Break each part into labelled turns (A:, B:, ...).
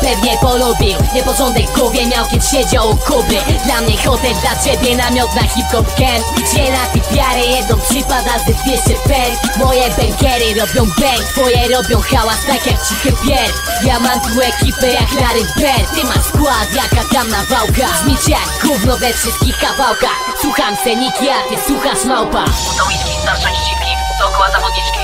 A: pewnie polubił. Nieporządek w głowie miał, kiedy siedział u Kuby. Dla mnie hotel, dla ciebie namiot na hip-hop camp. Gdzie na wiarę jedną przypada ze 200 pen Moje bankery robią bang, twoje robią hałas tak jak cichy pier Ja mam tu ekipę jak Larry Bird. Ty masz skład jaka tam nawałka. Zmić jak gówno we wszystkich kawałkach. Słucham seniki, a ty słuchasz małpa.
B: To whisky, starsza niż cipki, dookoła zawodniczki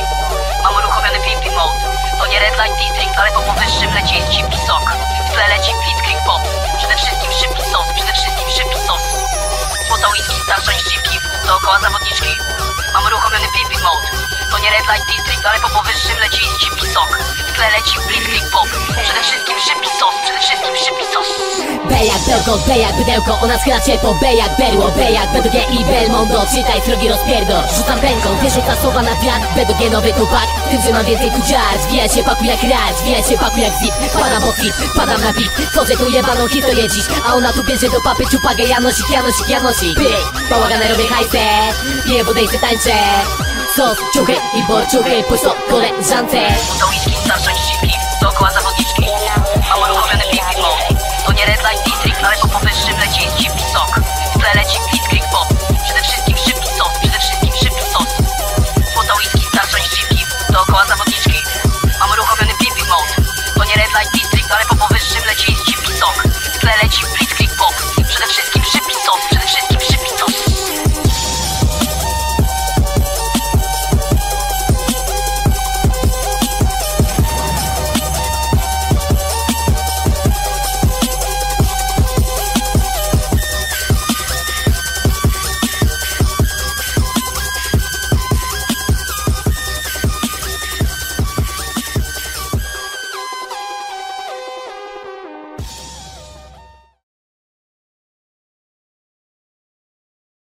B: Whisky, starsza niż cipki, dookoła zawodniczki. Mam uruchomiony pimping mode. To nie red light district, ale po powyższym leci cipki sok. W tle leci blitzkrieg pop. Przede wszystkim
A: jak bełko, B jak bydełko Ona schyla cię po B jak berło B jak BDG i Belmondo. Czytaj srogi rozpierdol. Rzucam ręką, wyrzuca słowa na wiatr. BDG nowy tupak, tym, że mam więcej tu dziar. Zwijaj się, pakuj jak raz, zwijaj się, pakuj jak zip. Padam po fit, padam na bit Tworzę tu jebaną historię dziś A ona tu bierze do papy ciupagę. Janosik, Janosik, Janosik. Pyk, bałagane robię hajsę. I se tańczę. Sos, ciuchy i borciuchy. Pójdź to koleżance
B: To whisky, starsza leci szybki sok. W tle leci blitzkrieg pop. Przede wszystkim szybki sos, przede wszystkim szybki sos. Złota whisky, tarcza szybki. Dookoła zawodniczki. Mam uruchomiony bibi mode. To nie red light district, ale po powyższym leci szybki sok. W tle leci blitzkrieg pop.